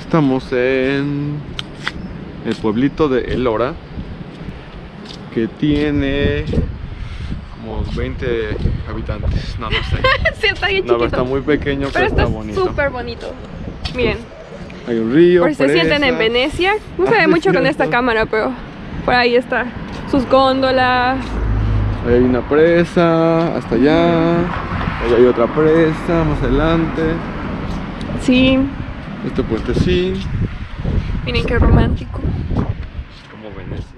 Estamos en el pueblito de Elora, que tiene como 20 habitantes. No, no sé. sí, está bien No, chiquito. está muy pequeño, pero, pero está está bonito. súper bonito. Miren, Hay un río. por si se sienten en. Venecia. No se Ah, ve sí, mucho con esta cámara, pero por ahí está. Sus góndolas. Ahí hay una presa, hasta allá. Ahí hay otra presa, más adelante. Sí, Este puente sí. miren qué romántico. Como Venecia.